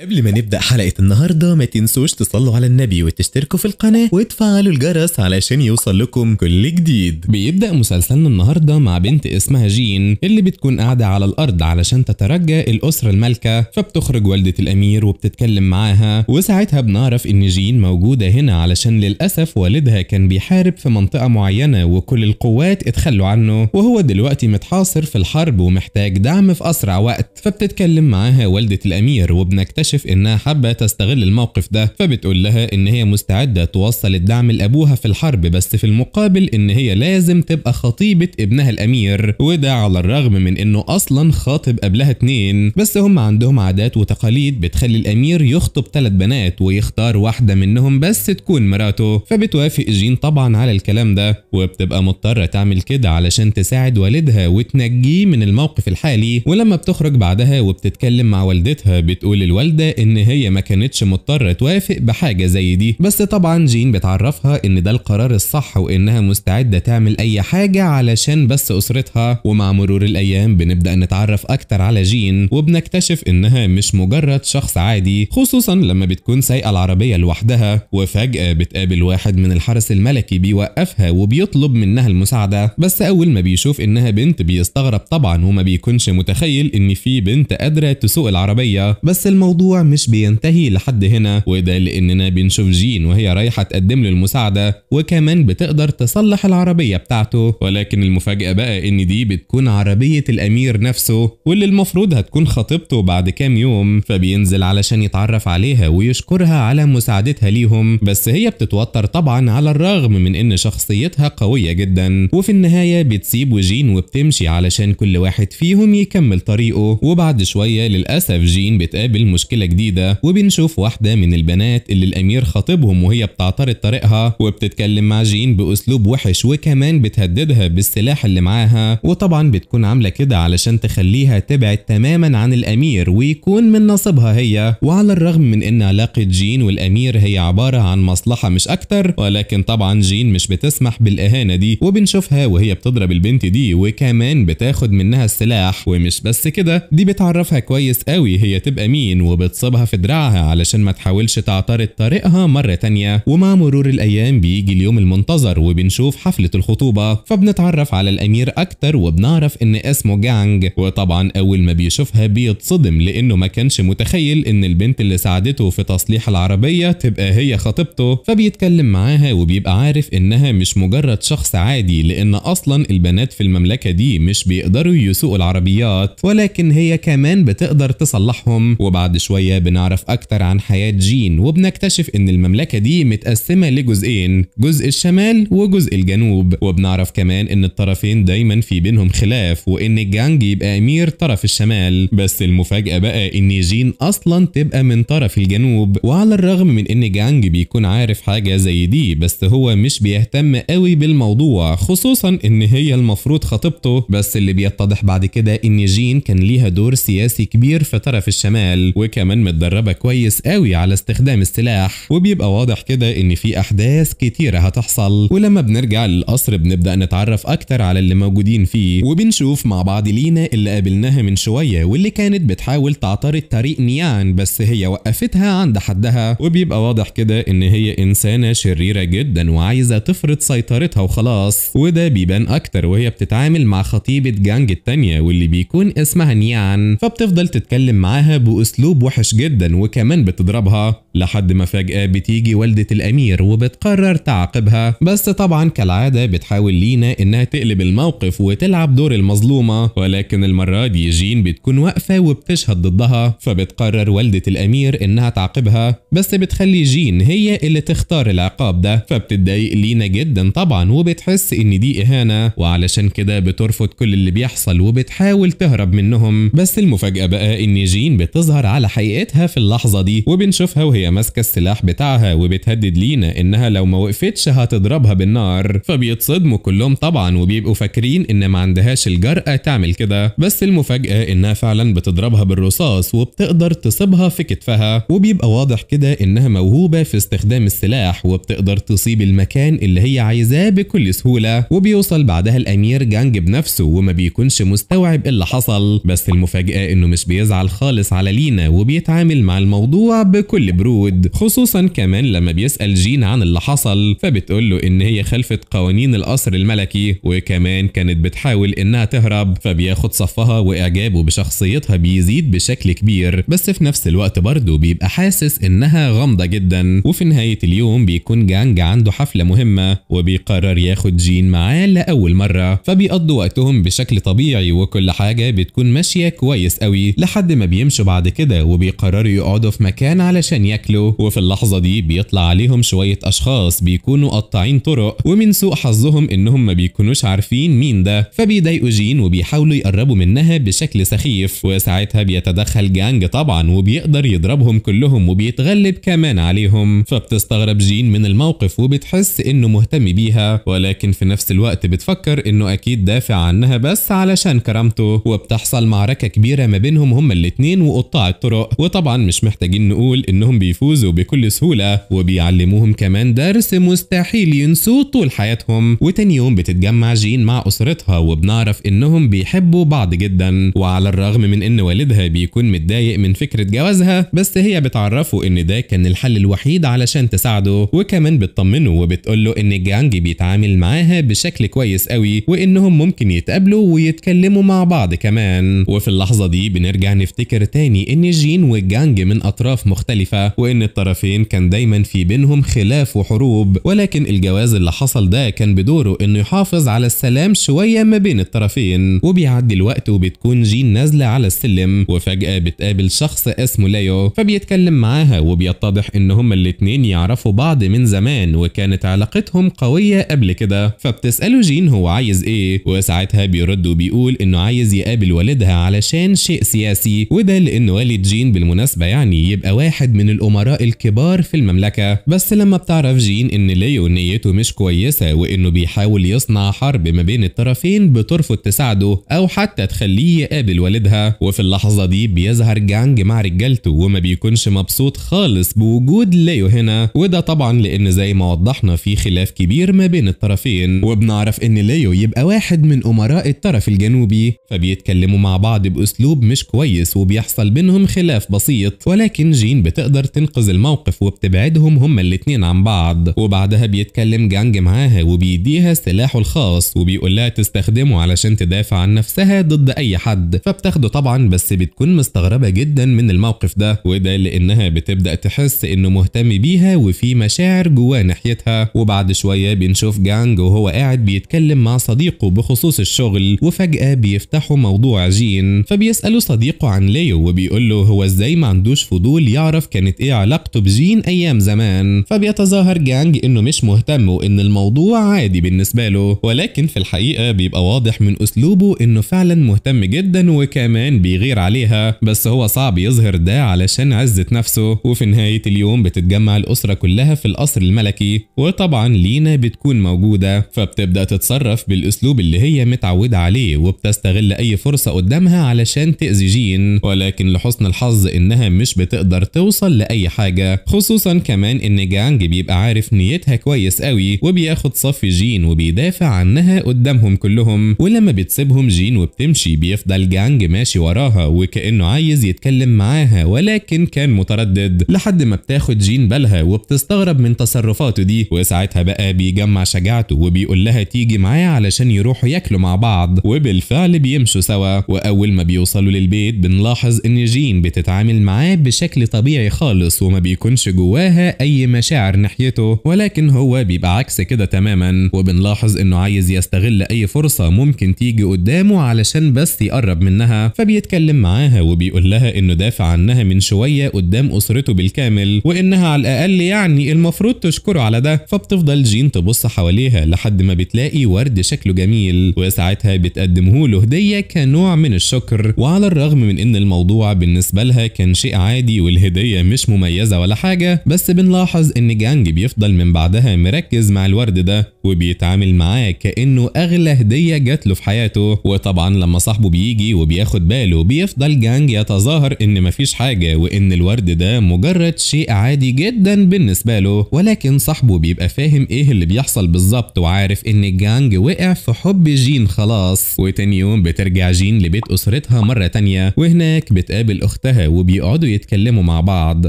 قبل ما نبدأ حلقة النهاردة ما تنسوش تصلوا على النبي وتشتركوا في القناة وتفعلوا الجرس علشان يوصل لكم كل جديد. بيبدأ مسلسلنا النهاردة مع بنت اسمها جين اللي بتكون قاعدة على الأرض علشان تترجى الأسرة المالكة فبتخرج والدة الأمير وبتتكلم معاها وساعتها بنعرف إن جين موجودة هنا علشان للأسف والدها كان بيحارب في منطقة معينة وكل القوات اتخلوا عنه وهو دلوقتي متحاصر في الحرب ومحتاج دعم في أسرع وقت فبتتكلم معاها والدة الأمير وبنكتشف إنها حابة تستغل الموقف ده فبتقول لها إن هي مستعدة توصل الدعم لأبوها في الحرب بس في المقابل إن هي لازم تبقى خطيبة ابنها الأمير وده على الرغم من إنه أصلا خاطب قبلها اتنين. بس هم عندهم عادات وتقاليد بتخلي الأمير يخطب ثلاث بنات ويختار واحدة منهم بس تكون مراته. فبتوافق جين طبعا على الكلام ده وبتبقى مضطرة تعمل كده علشان تساعد والدها وتنجيه من الموقف الحالي. ولما بتخرج بعدها وبتتكلم مع والدتها بتقول الوالدة إن هي ما كانتش مضطرة توافق بحاجة زي دي. بس طبعا جين بتعرفها إن ده القرار الصح وإنها مستعدة تعمل أي حاجة علشان بس أسرتها. ومع مرور الأيام بنبدأ نتعرف أكتر على جين وبنكتشف إنها مش مجرد شخص عادي خصوصا لما بتكون سايقة العربية لوحدها. وفجأة بتقابل واحد من الحرس الملكي بيوقفها وبيطلب منها المساعدة. بس أول ما بيشوف إنها بنت بيستغرب طبعا وما بيكونش متخيل إن في بنت قادرة تسوق العربية. بس الموضوع مش بينتهي لحد هنا وده لأننا بنشوف جين وهي رايحة تقدم له المساعده وكمان بتقدر تصلح العربية بتاعته. ولكن المفاجأة بقى إن دي بتكون عربية الأمير نفسه واللي المفروض هتكون خطيبته بعد كام يوم فبينزل علشان يتعرف عليها ويشكرها على مساعدتها ليهم. بس هي بتتوتر طبعا على الرغم من إن شخصيتها قوية جدا. وفي النهاية بتسيب جين وبتمشي علشان كل واحد فيهم يكمل طريقه. وبعد شوية للأسف جين بتقابل مشكلة جديدة وبنشوف واحدة من البنات اللي الأمير خاطبهم وهي بتعترض طريقها وبتتكلم مع جين بأسلوب وحش وكمان بتهددها بالسلاح اللي معاها. وطبعا بتكون عاملة كده علشان تخليها تبعد تماما عن الأمير ويكون من نصيبها هي. وعلى الرغم من إن علاقة جين والأمير هي عبارة عن مصلحة مش أكتر ولكن طبعا جين مش بتسمح بالإهانة دي وبنشوفها وهي بتضرب البنت دي وكمان بتاخد منها السلاح. ومش بس كده دي بتعرفها كويس قوي هي تبقى مين وبتصيبها في دراعها علشان ما تحاولش تعترض طريقها مرة تانية. ومع مرور الأيام بيجي اليوم المنتظر وبنشوف حفلة الخطوبة. فبنتعرف على الأمير أكتر وبنعرف إن اسمه جانج. وطبعا أول ما بيشوفها بيتصدم لأنه ما كانش متخيل إن البنت اللي ساعدته في تصليح العربية تبقى هي خطيبته. فبيتكلم معاها وبيبقى عارف إنها مش مجرد شخص عادي لأن أصلا البنات في المملكة دي مش بيقدروا يسوقوا العربيات ولكن هي كمان بتقدر تصلحهم. وبعد شوية بنعرف أكتر عن حياة جين وبنكتشف إن المملكة دي متقسمة لجزئين جزء الشمال وجزء الجنوب. وبنعرف كمان إن الطرفين دايما في بينهم خلاف وإن جانج يبقى أمير طرف الشمال. بس المفاجأة بقى إن جين أصلا تبقى من طرف الجنوب. وعلى الرغم من إن جانج بيكون عارف حاجة زي دي بس هو مش بيهتم قوي بالموضوع خصوصا إن هي المفروض خطيبته. بس اللي بيتضح بعد كده إن جين كان ليها دور سياسي كبير في طرف الشمال وكمان متدربة كويس قوي على استخدام السلاح وبيبقى واضح كده إن في أحداث كتيرة هتحصل. ولما بنرجع للقصر بنبدأ نتعرف أكتر على اللي موجودين فيه وبنشوف مع بعض لينا اللي قابلناها من شوية واللي كانت بتحاول تعترض طريق نيان بس هي وقفتها عند حدها. وبيبقى واضح كده إن هي إنسانة شريرة جدا وعايزة تفرض سيطرتها وخلاص. وده بيبان أكتر وهي بتتعامل مع خطيبة جانج التانية واللي بيكون اسمها نيان. فبتفضل تتكلم معاها بأسلوب وحش جدا وكمان بتضربها لحد ما فجأة بتيجي والدة الأمير وبتقرر تعاقبها. بس طبعا كالعادة بتحاول لينا إنها تقلب الموقف وتلعب دور المظلومة ولكن المرة دي جين بتكون واقفة وبتشهد ضدها فبتقرر والدة الأمير إنها تعاقبها. بس بتخلي جين هي اللي تختار العقاب ده فبتتضايق لينا جدا طبعا وبتحس إن دي إهانة. وعلشان كده بترفض كل اللي بيحصل وبتحاول تهرب منهم. بس المفاجأة بقى إن جين بتظهر على حقيقتها في اللحظة دي وبنشوفها وهي وهي ماسكة السلاح بتاعها وبتهدد لينا إنها لو ما وقفتش هتضربها بالنار. فبيتصدموا كلهم طبعا وبيبقوا فاكرين إن ما عندهاش الجرأة تعمل كده. بس المفاجأة إنها فعلا بتضربها بالرصاص وبتقدر تصيبها في كتفها. وبيبقى واضح كده إنها موهوبة في استخدام السلاح وبتقدر تصيب المكان اللي هي عايزاه بكل سهولة. وبيوصل بعدها الأمير جانج بنفسه وما بيكونش مستوعب اللي حصل. بس المفاجأة إنه مش بيزعل خالص على لينا وبيتعامل مع الموضوع بكل برود. خصوصا كمان لما بيسأل جين عن اللي حصل فبتقول له إن هي خالفت قوانين القصر الملكي وكمان كانت بتحاول إنها تهرب فبياخد صفها وإعجابه بشخصيتها بيزيد بشكل كبير بس في نفس الوقت برضه بيبقى حاسس إنها غامضة جدا. وفي نهاية اليوم بيكون جانج عنده حفلة مهمة وبيقرر ياخد جين معاه لأول مرة. فبيقضوا وقتهم بشكل طبيعي وكل حاجة بتكون ماشية كويس قوي لحد ما بيمشوا بعد كده وبيقرروا يقعدوا في مكان علشان ياكلوا وفي اللحظة دي بيطلع عليهم شوية أشخاص بيكونوا قطاعين طرق ومن سوء حظهم إنهم ما بيكونوش عارفين مين ده. فبيضايقوا جين وبيحاولوا يقربوا منها بشكل سخيف وساعتها بيتدخل جانج طبعا وبيقدر يضربهم كلهم وبيتغلب كمان عليهم. فبتستغرب جين من الموقف وبتحس إنه مهتم بيها ولكن في نفس الوقت بتفكر إنه أكيد دافع عنها بس علشان كرامته. وبتحصل معركة كبيرة ما بينهم هما الاتنين وقطاع الطرق. وطبعا مش محتاجين نقول إنهم بيفوزوا بكل سهولة وبيعلموهم كمان درس مستحيل ينسوه طول حياتهم. وتاني يوم بتتجمع جين مع أسرتها وبنعرف إنهم بيحبوا بعض جدا. وعلى الرغم من إن والدها بيكون متضايق من فكرة جوازها بس هي بتعرفه إن ده كان الحل الوحيد علشان تساعده. وكمان بتطمنه وبتقول له إن جانج بيتعامل معاها بشكل كويس قوي وإنهم ممكن يتقابلوا ويتكلموا مع بعض كمان. وفي اللحظة دي بنرجع نفتكر تاني إن جين وجانج من أطراف مختلفة. وإن الطرفين كان دايما في بينهم خلاف وحروب ولكن الجواز اللي حصل ده كان بدوره إنه يحافظ على السلام شوية ما بين الطرفين. وبيعدي الوقت وبتكون جين نازلة على السلم وفجأة بتقابل شخص اسمه ليو. فبيتكلم معاها وبيتضح إن هما الاتنين يعرفوا بعض من زمان وكانت علاقتهم قوية قبل كده. فبتسأله جين هو عايز إيه؟ وساعتها بيرد وبيقول إنه عايز يقابل والدها علشان شيء سياسي. وده لأن والد جين بالمناسبة يعني يبقى واحد من الأمراء الكبار في المملكة. بس لما بتعرف جين إن ليو نيته مش كويسة وإنه بيحاول يصنع حرب ما بين الطرفين بترفض تساعده أو حتى تخليه يقابل والدها. وفي اللحظة دي بيظهر جانج مع رجالته وما بيكونش مبسوط خالص بوجود ليو هنا. وده طبعا لأن زي ما وضحنا في خلاف كبير ما بين الطرفين. وبنعرف إن ليو يبقى واحد من أمراء الطرف الجنوبي. فبيتكلموا مع بعض بأسلوب مش كويس وبيحصل بينهم خلاف بسيط. ولكن جين بتقدر تنقذ الموقف وبتبعدهم هما الاتنين عن بعض. وبعدها بيتكلم جانج معاها وبيديها سلاحه الخاص وبيقول لها تستخدمه علشان تدافع عن نفسها ضد أي حد. فبتاخده طبعا بس بتكون مستغربة جدا من الموقف ده. وده لأنها بتبدأ تحس إنه مهتم بيها وفي مشاعر جواه ناحيتها. وبعد شوية بنشوف جانج وهو قاعد بيتكلم مع صديقه بخصوص الشغل. وفجأة بيفتحوا موضوع جين. فبيسأله صديقه عن ليو وبيقول له هو إزاي ما عندوش فضول يعرف كانت إيه علاقته بجين أيام زمان فبيتظاهر جانج إنه مش مهتم وإن الموضوع عادي بالنسبة له. ولكن في الحقيقة بيبقى واضح من أسلوبه إنه فعلا مهتم جدا وكمان بيغير عليها. بس هو صعب يظهر ده علشان عزة نفسه. وفي نهاية اليوم بتتجمع الأسرة كلها في القصر الملكي وطبعا لينا بتكون موجودة. فبتبدأ تتصرف بالأسلوب اللي هي متعودة عليه وبتستغل أي فرصة قدامها علشان تأذي جين. ولكن لحسن الحظ إنها مش بتقدر توصل لأي حاجة خصوصا كمان إن جانج بيبقى عارف نيتها كويس قوي وبياخد صف جين وبيدافع عنها قدامهم كلهم ولما بتسيبهم جين وبتمشي بيفضل جانج ماشي وراها وكأنه عايز يتكلم معاها ولكن كان متردد. لحد ما بتاخد جين بالها وبتستغرب من تصرفاته دي وساعتها بقى بيجمع شجاعته وبيقول لها تيجي معاه علشان يروحوا ياكلوا مع بعض. وبالفعل بيمشوا سوا. وأول ما بيوصلوا للبيت بنلاحظ إن جين بتتعامل معاه بشكل طبيعي خالص. وما بيكونش جواها أي مشاعر ناحيته ولكن هو بيبقى عكس كده تماما وبنلاحظ إنه عايز يستغل أي فرصة ممكن تيجي قدامه علشان بس يقرب منها فبيتكلم معاها وبيقول لها إنه دافع عنها من شوية قدام أسرته بالكامل وإنها على الأقل يعني المفروض تشكره على ده فبتفضل جين تبص حواليها لحد ما بتلاقي ورد شكله جميل وساعتها بتقدمه له هدية كنوع من الشكر وعلى الرغم من إن الموضوع بالنسبة لها كان شيء عادي والهدية مش مش مميزة ولا حاجة بس بنلاحظ إن جانج بيفضل من بعدها مركز مع الورد ده. وبيتعامل معاه كأنه أغلى هدية جات له في حياته. وطبعا لما صاحبه بيجي وبياخد باله بيفضل جانج يتظاهر إن مفيش حاجة وإن الورد ده مجرد شيء عادي جدا بالنسبة له. ولكن صاحبه بيبقى فاهم إيه اللي بيحصل بالظبط وعارف إن جانج وقع في حب جين خلاص. وتاني يوم بترجع جين لبيت أسرتها مرة تانية. وهناك بتقابل أختها وبيقعدوا يتكلموا مع بعض.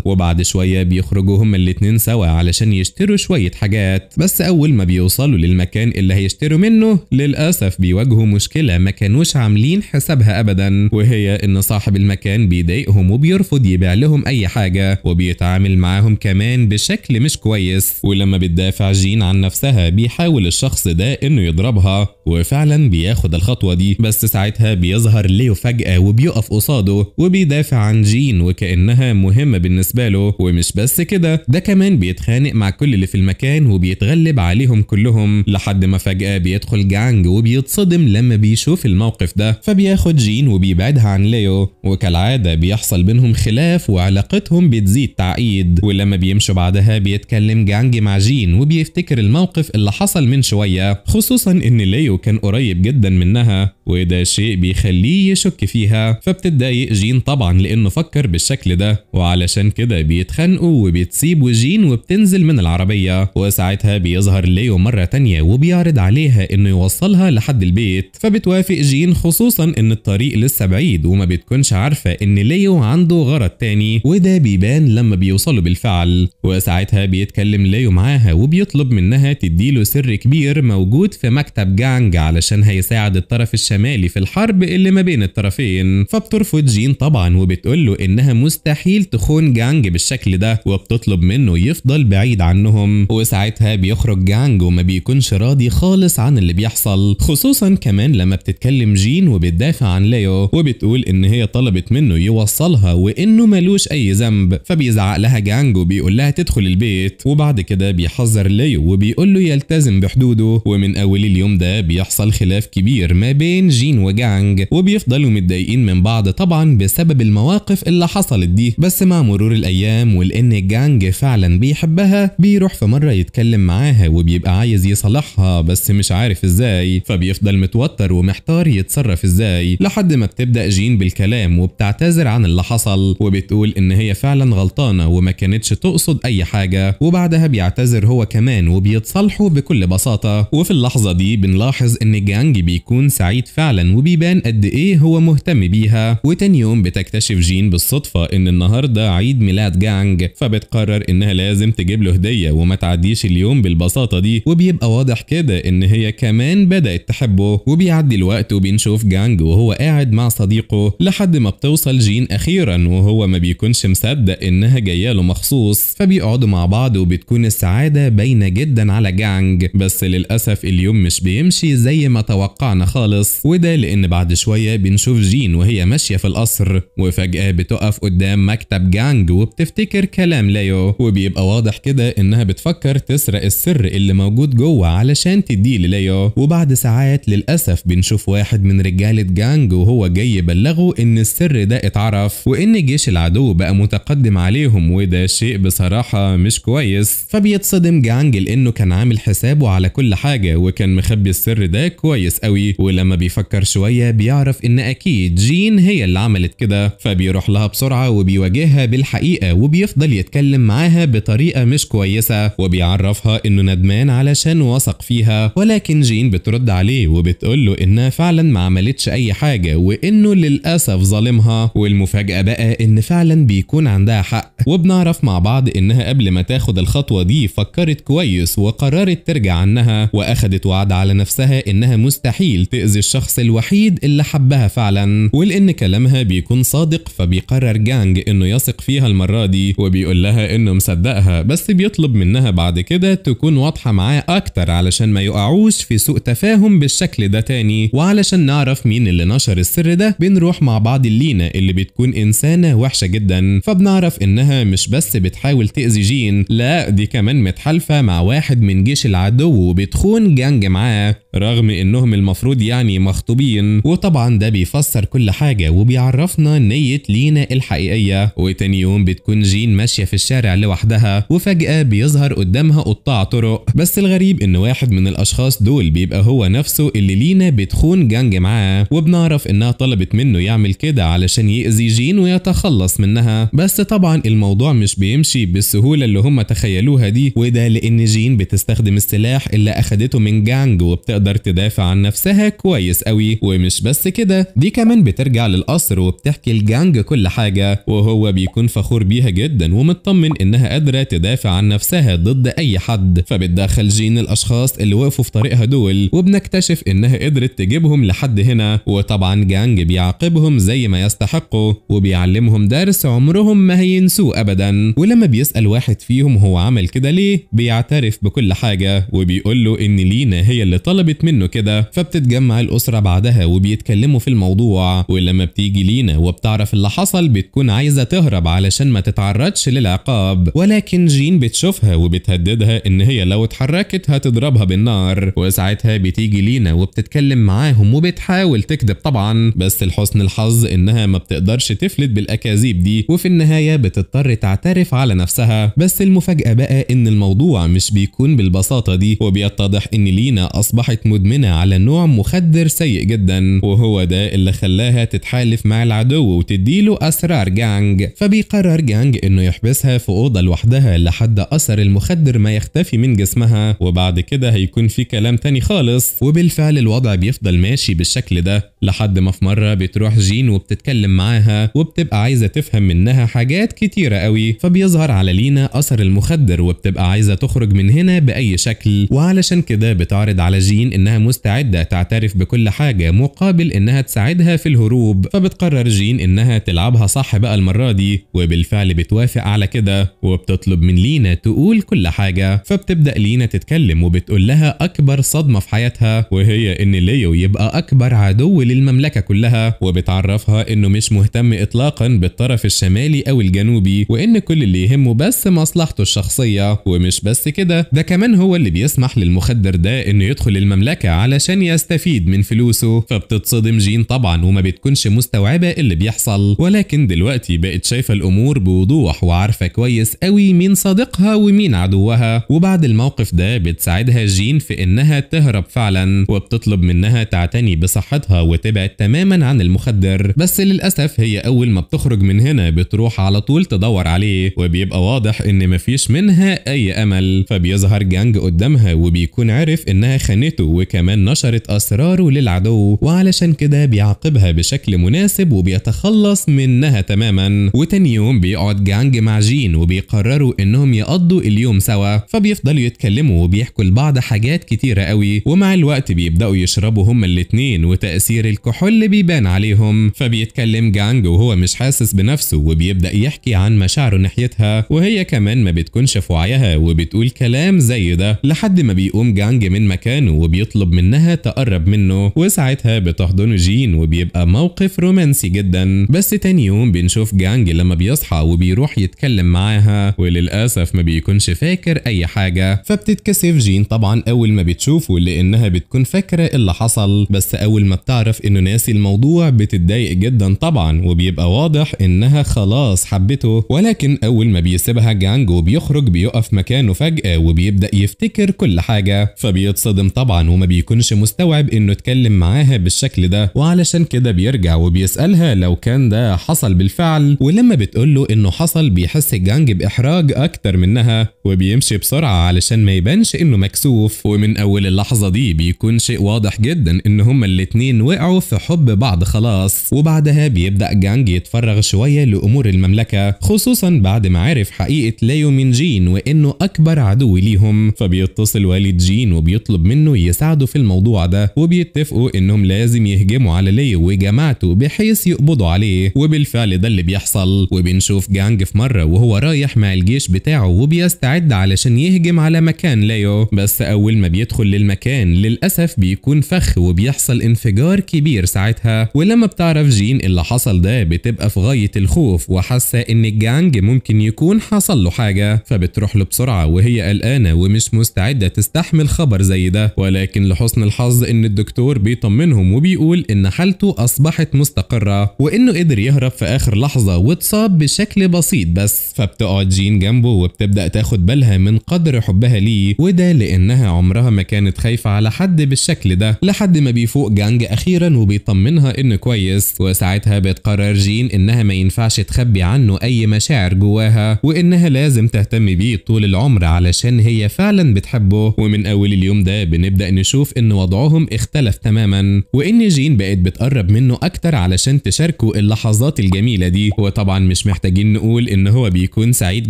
وبعد شوية بيخرجوا هما الاتنين سوا علشان يشتروا شوية حاجات. بس أول ما بيوصلوا للمكان اللي هيشتروا منه للأسف بيواجهوا مشكلة ما كانوش عاملين حسابها أبدا. وهي إن صاحب المكان بيضايقهم وبيرفض يبيع لهم أي حاجة وبيتعامل معاهم كمان بشكل مش كويس. ولما بتدافع جين عن نفسها بيحاول الشخص ده إنه يضربها وفعلا بياخد الخطوة دي. بس ساعتها بيظهر ليو فجأة وبيقف قصاده وبيدافع عن جين وكأنها مهمة بالنسبة له. ومش بس كده ده كمان بيتخانق مع كل اللي في المكان وبيتغلب عليهم كلهم. لحد ما فجأة بيدخل جانج وبيتصدم لما بيشوف الموقف ده. فبياخد جين وبيبعدها عن ليو. وكالعادة بيحصل بينهم خلاف وعلاقتهم بتزيد تعقيد. ولما بيمشوا بعدها بيتكلم جانج مع جين وبيفتكر الموقف اللي حصل من شوية. خصوصا إن ليو كان قريب جدا منها وده شيء بيخليه يشك فيها. فبتتضايق جين طبعا لأنه فكر بالشكل ده. وعلشان كده بيتخانقوا وبتسيبه جين وبتنزل من العربية. وساعتها بيظهر ليو مرة تانية وبيعرض عليها إنه يوصلها لحد البيت فبتوافق جين خصوصا إن الطريق لسه بعيد وما بتكونش عارفة إن ليو عنده غرض تاني وده بيبان لما بيوصلوا بالفعل. وساعتها بيتكلم ليو معاها وبيطلب منها تديله سر كبير موجود في مكتب جانج علشان هيساعد الطرف الشمالي في الحرب اللي ما بين الطرفين. فبترفض جين طبعا وبتقول له إنها مستحيل تخون جانج بالشكل ده وبتطلب منه يفضل بعيد عنهم. وساعتها بيخرج جانج وما بيكونش راضي خالص عن اللي بيحصل خصوصا كمان لما بتتكلم جين وبتدافع عن ليو وبتقول إن هي طلبت منه يوصلها وإنه ملوش أي ذنب. فبيزعق لها جانج وبيقول لها تدخل البيت. وبعد كده بيحذر ليو وبيقول له يلتزم بحدوده. ومن أول اليوم ده بيحصل خلاف كبير ما بين جين وجانج وبيفضلوا متضايقين من بعض طبعا بسبب المواقف اللي حصلت دي. بس مع مرور الأيام ولان جانج فعلا بيحبها بيروح في مرة يتكلم معاها وبيبقى عايز يصالحها بس مش عارف إزاي. فبيفضل متوتر ومحتار يتصرف إزاي لحد ما بتبدأ جين بالكلام وبتعتذر عن اللي حصل. وبتقول إن هي فعلا غلطانة وما كانتش تقصد أي حاجة. وبعدها بيعتذر هو كمان وبيتصالحوا بكل بساطة. وفي اللحظة دي بنلاحظ إن جانج بيكون سعيد فعلا وبيبان قد إيه هو مهتم بيها. وتاني يوم بتكتشف جين بالصدفة إن النهارده عيد ميلاد جانج. فبتقرر إنها لازم تجيب له هدية وما تعديش اليوم بالبساطة دي. وبيبقى واضح كده إن هي كمان بدأت تحبه وبيعدي الوقت وبنشوف جانج وهو قاعد مع صديقه لحد ما بتوصل جين أخيرا وهو ما بيكونش مصدق إنها جاية له مخصوص. فبيقعدوا مع بعض وبتكون السعادة باينة جدا على جانج. بس للأسف اليوم مش بيمشي زي ما توقعنا خالص. وده لأن بعد شوية بنشوف جين وهي ماشية في القصر. وفجأة بتقف قدام مكتب جانج وبتفتكر كلام ليو. وبيبقى واضح كده إنها بتفكر تسرق السر اللي موجود جوه علشان تديه لليو. وبعد ساعات للأسف بنشوف واحد من رجاله جانج وهو جاي يبلغه إن السر ده اتعرف وإن جيش العدو بقى متقدم عليهم وده شيء بصراحة مش كويس. فبيتصدم جانج لإنه كان عامل حسابه على كل حاجة وكان مخبي السر ده كويس قوي. ولما بيفكر شوية بيعرف إن أكيد جين هي اللي عملت كده. فبيروح لها بسرعة وبيواجهها بالحقيقة وبيفضل يتكلم معاها بطريقة مش كويسة. وبيعرفها إنه ندمان علشان وثق فيها ولكن جين بترد عليه وبتقول له إنها فعلا ما عملتش أي حاجة وإنه للأسف ظالمها. والمفاجأة بقى إن فعلا بيكون عندها حق. وبنعرف مع بعض إنها قبل ما تاخد الخطوة دي فكرت كويس وقررت ترجع عنها وأخدت وعد على نفسها إنها مستحيل تأذي الشخص الوحيد اللي حبها فعلا. ولان كلامها بيكون صادق فبيقرر جانج إنه يثق فيها المرة دي وبيقول لها إنه مصدقها بس بيطلب منها بعد كده تكون واضحة معاه أكتر علشان ما يقعوش في سوء تفاهم بالشكل ده تاني. وعلشان نعرف مين اللي نشر السر ده بنروح مع بعض لينا اللي بتكون إنسانة وحشة جدا. فبنعرف إنها مش بس بتحاول تأذي جين لا دي كمان متحالفة مع واحد من جيش العدو وبتخون جانج معاه. رغم إنهم المفروض يعني مخطوبين. وطبعا ده بيفسر كل حاجة وبيعرفنا نية لينا الحقيقية. وتاني يوم بتكون جين ماشية في الشارع لوحدها وفجأة بيظهر قدامها قطاع طرق. بس الغريب إن واحد من الأشخاص دول بيبقى هو نفسه اللي لينا بتخون جانج معاه. وبنعرف إنها طلبت منه يعمل كده علشان يأذي جين ويتخلص منها. بس طبعا الموضوع مش بيمشي بالسهولة اللي هم تخيلوها دي. وده لأن جين بتستخدم السلاح اللي أخدته من جانج وبتقدر تدافع عن نفسها كويس قوي. ومش بس كده دي كمان بترجع للقصر وبتحكي لجانج كل حاجة وهو بيكون فخور بيها جدا ومطمن إنها قادرة تدافع عن نفسها ضد أي حد. فبتدخل جين الأشخاص اللي وقفوا في طريقها دول وبنكتشف إنها قدرت تجيبهم لحد هنا. وطبعا جانج بيعاقبهم زي ما يستحقوا وبيعلمهم درس عمرهم ما هينسوه ابدا. ولما بيسأل واحد فيهم هو عمل كده ليه بيعترف بكل حاجة وبيقول له إن لينا هي اللي طلبت منه كده فبتتجمع الأسرة بعدها وبيتكلموا في الموضوع ولما بتيجي لينا وبتعرف اللي حصل بتكون عايزة تهرب علشان ما تتعرضش للعقاب. ولكن جين بتشوفها وبتهددها إن هي لو اتحركت هتضربها بالنار. وساعتها بتيجي لينا وبتتكلم معاهم وبتحاول تكذب طبعا بس لحسن الحظ إنها ما بتقدرش تفلت بالأكاذيب دي وفي النهاية بتضطر تعترف على نفسها. بس المفاجأة بقى إن الموضوع مش بيكون بالبساطة دي وبيتضح إن لينا اصبحت مدمنة على نوع مخدر سيء جدا وهو ده اللي خلاها تتحالف مع العدو وتديله أسرار جانج. فبيقرر جانج إنه يحبسها في أوضة لوحدها لحد أثر المخدر ما يختفي من جسمها وبعد كده هيكون في كلام تاني خالص. وبالفعل الوضع بيفضل ماشي بالشكل ده. لحد ما في مرة بتروح جين وبتتكلم معاها وبتبقى عايزة تفهم منها حاجات كتيرة قوي. فبيظهر على لينا أثر المخدر وبتبقى عايزة تخرج من هنا بأي شكل. وعلشان كده بتعرض على جين إنها مستعدة تعترف بكل حاجة مقابل إنها تساعدها في الهروب فبتقرر جين إنها تلعبها صح بقى المرة دي وبالفعل بتوافق على كده وبتطلب من لينا تقول كل حاجة. فبتبدأ لينا تتكلم وبتقول لها أكبر صدمة في حياتها وهي إن ليو يبقى أكبر عدو للمملكة كلها وبتعرفها إنه مش مهتم اطلاقا بالطرف الشمالي أو الجنوبي وإن كل اللي يهمه بس مصلحته الشخصية ومش بس كده ده كمان هو اللي بيسمح للمخدر ده إنه يدخل المملكة علشان يستفيد من فلوسه فبتتصدم جين طبعا وما بتكونش مستوعبة اللي بيحصل. ولكن دلوقتي بقت شايفة الأمور بوضوح وعارفة كويس قوي مين صديقها ومين عدوها. وبعد الموقف ده بتساعدها جين في إنها تهرب فعلا وبتطلب منها تعتني بصحتها وتبعد تماما عن المخدر. بس للأسف هي أول ما بتخرج من هنا بتروح على طول تدور عليه وبيبقى واضح إن مفيش منها أي أمل. فبيظهر جانج قدامها وبيكون عرف إنها خانته وكمان نشرت أسراره للعدو وعلشان كده بيعاقبها بشكل مناسب وبيتخلص منها تماما. وتاني يوم بيقعد جانج مع جين وبيقرروا إنهم يقضوا اليوم سوا. فبيفضلوا يتكلموا وبيحكوا لبعض حاجات كتيرة قوي. ومع الوقت بيبدأوا يشربوا هما الاتنين وتأثير الكحول بيبان عليهم. فبيتكلم جانج وهو مش حاسس بنفسه وبيبدأ يحكي عن مشاعره ناحيتها. وهي كمان ما بتكونش في وعيها وبتقول كلام زي ده. لحد ما بيقوم جانج من مكانه وبيطلب منها تقرب منه وساعتها بتحضنه جين وبيبقى موقف رومانسي جدا. بس تاني يوم بنشوف جانج لما بيصحى وبيروح يتكلم معاها وللأسف ما بيكونش فاكر أي حاجة. فبتتكسف جين طبعا أول ما بتشوفه لأنها بتكون فاكرة اللي حصل. بس أول ما بتعرف إنه ناسي الموضوع بتتضايق جدا طبعا وبيبقى واضح إنها خلاص حبته. ولكن أول ما بيسيبها جانج وبيخرج بيقف مكانه فجأة وبيبدأ يفتكر كل حاجة. فبيتصدم طبعا وما بيكونش مستوعب إنه اتكلم معاها بالشكل ده وعلشان كده بيرجع وبيسألها لو كان ده حصل بالفعل ولما بتقول له إنه حصل بيحس جانج بإحراج أكتر منها وبيمشي بسرعة علشان ما يبانش إنه مكسوف ومن أول اللحظة دي بيكون شيء واضح جدا إن هما الاتنين وقعوا في حب بعض خلاص وبعدها بيبدأ جانج يتفرغ شوية لأمور المملكة خصوصا بعد ما عرف حقيقة ليو من جين وإنه أكبر عدو ليهم فبيتصل والد جين وبيطلب منه يساعده في الموضوع ده وبيتفقوا إنهم لازم يهجموا على ليو وجماعته بحيث يقبضوا عليه. وبالفعل ده اللي بيحصل. وبنشوف جانج في مرة وهو رايح مع الجيش بتاعه وبيستعد علشان يهجم على مكان ليو. بس أول ما بيدخل للمكان للأسف بيكون فخ وبيحصل انفجار كبير ساعتها. ولما بتعرف جين اللي حصل ده بتبقى في غاية الخوف وحاسة إن الجانج ممكن يكون حصل له حاجة. فبتروح له بسرعة وهي قلقانة ومش مستعدة تستحمل خبر زي ده. ولكن لحسن الحظ إن الدكتور بيطمنهم وبيقول إن حالته أصبحت مستقرة وإنه قدر يهرب في آخر لحظة واتصاب بشكل بسيط بس فبتقعد جين جنبه وبتبدأ تاخد بالها من قدر حبها ليه وده لأنها عمرها ما كانت خايفة على حد بالشكل ده لحد ما بيفوق جانج أخيرا وبيطمنها إنه كويس وساعتها بتقرر جين إنها ما ينفعش تخبي عنه أي مشاعر جواها وإنها لازم تهتم بيه طول العمر علشان هي فعلا بتحبه ومن أول اليوم ده بنبدأ نشوف إن وضعهم اختلف تماما وإن جين بقت بتقرب منه أكتر علشان تشاركه اللحظات الجميلة دي. وطبعا مش محتاجين نقول إن هو بيكون سعيد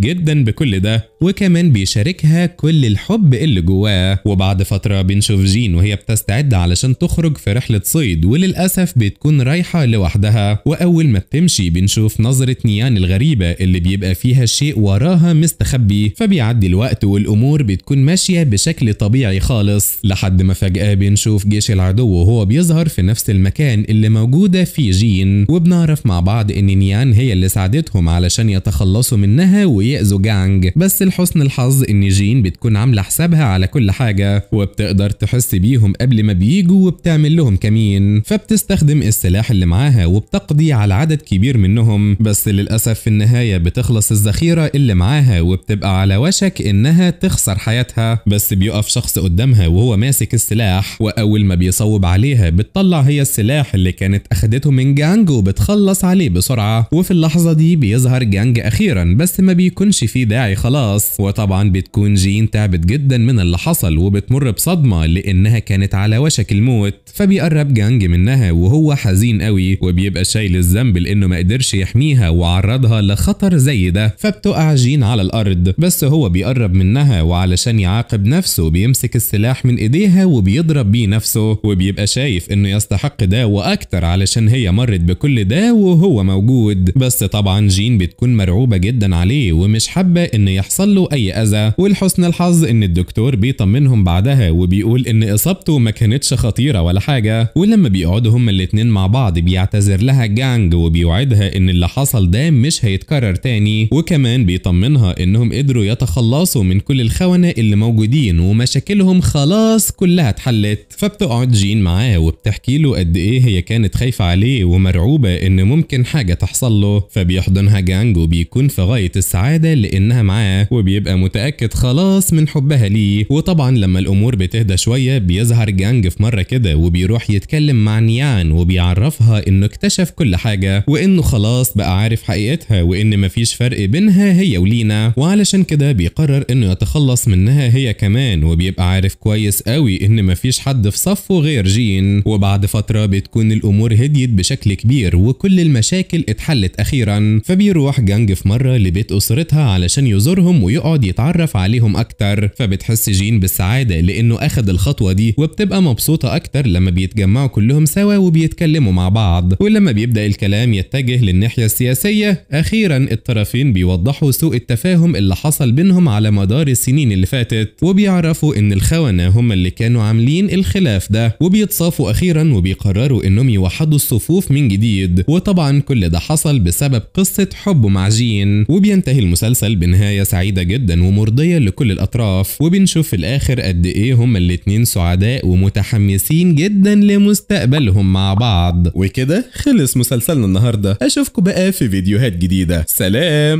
جدا بكل ده وكمان بيشاركها كل الحب اللي جواه. وبعد فترة بنشوف جين وهي بتستعد علشان تخرج في رحلة صيد وللأسف بتكون رايحة لوحدها. وأول ما بتمشي بنشوف نظرة نيان الغريبة اللي بيبقى فيها شيء وراها مستخبي فبيعدي الوقت والأمور بتكون ماشية بشكل طبيعي خالص لحد ما فجأة بنشوف جيش العدو وهو بيظهر في نفس المكان اللي موجودة فيه جين. وبنعرف مع بعض إن نيان هي اللي ساعدتهم علشان يتخلصوا منها ويأذوا جانج. بس لحسن الحظ إن جين بتكون عاملة حسابها على كل حاجة وبتقدر تحس بيهم قبل ما بيجوا وبتعمل لهم كمين. فبتستخدم السلاح اللي معاها وبتقضي على عدد كبير منهم. بس للأسف في النهاية بتخلص الذخيرة اللي معاها وبتبقى على وشك إنها تخسر حياتها. بس بيقف شخص قدامها وهو ماسك السلاح وأول ما بيصوب عليها بتطلع هي السلاح اللي كانت أخدته من جانج وبتخلص عليه بسرعة. وفي اللحظة دي بيظهر جانج أخيرا بس ما بيكونش فيه داعي خلاص. وطبعا بتكون جين تعبت جدا من اللي حصل وبتمر بصدمة لأنها كانت على وشك الموت. فبيقرب جانج منها وهو حزين قوي وبيبقى شايل الذنب لأنه ما قدرش يحميها وعرضها لخطر زي ده. فبتقع جين على الأرض بس هو بيقرب منها وعلشان يعاقب نفسه بيمسك السلاح من إيديها وبيضرب بيه نفسه وبيبقى شايف إنه يستحق ده وأكتر علشان هي مرت بكل ده وهو موجود. بس طبعا جين بتكون مرعوبة جدا عليه ومش حابة إن يحصل له أي أذى. ولحسن الحظ إن الدكتور بيطمنهم بعدها وبيقول إن إصابته ما كانتش خطيرة ولا حاجة. ولما بيقعدوا هما الاتنين مع بعض بيعتذر لها جانج وبيوعدها إن اللي حصل ده مش هيتكرر تاني. وكمان بيطمنها إنهم قدروا يتخلصوا من كل الخونة اللي موجودين ومشاكلهم خلاص كلها اتحلت. فبتقعد جين معاه وبتحكي له قد إيه هي كانت خايفة عليه ومرعوبة إن ممكن حاجة تحصل له. فبيحضنها جانج وبيكون في غاية السعادة لإنها معاه وبيبقى متأكد خلاص من حبها ليه. وطبعا لما الأمور بتهدى شوية بيظهر جانج في مرة كده وبيروح يتكلم مع نيان وبيعرفها إنه اكتشف كل حاجة وإنه خلاص بقى عارف حقيقتها وإن مفيش فرق بينها هي ولينا. وعلشان كده بيقرر إنه يتخلص منها هي كمان وبيبقى عارف كويس قوي إن مفيش حد في صفه غير جين وبعد فترة بتكون الأمور هديت بشكل كبير وكل المشاكل اتحلت أخيرا فبيروح جانج في مرة لبيت أسرتها علشان يزورهم ويقعد يتعرف عليهم أكتر فبتحس جين بالسعادة لأنه اخد الخطوة دي وبتبقى مبسوطة أكتر لما بيتجمعوا كلهم سوا وبيتكلموا مع بعض. ولما بيبدأ الكلام يتجه للناحية السياسية أخيرا الطرفين بيوضحوا سوء التفاهم اللي حصل بينهم على مدار السنين اللي فاتت وبيعرفوا إن الخونة هم اللي كانوا عاملين الخلاف ده. وبيتصافوا أخيرا وبيقرروا إنهم يوحدوا الصفوف من جديد. وطبعا كل ده حصل بسبب قصة حبه مع جين وبينتهي المسلسل بنهاية سعيدة جدا ومرضية لكل الأطراف. وبنشوف في الآخر قد إيه هما الاتنين سعداء ومتحمسين جدا لمستقبلهم مع بعض. وكده خلص مسلسلنا النهارده. أشوفكم بقى في فيديوهات جديدة. سلام!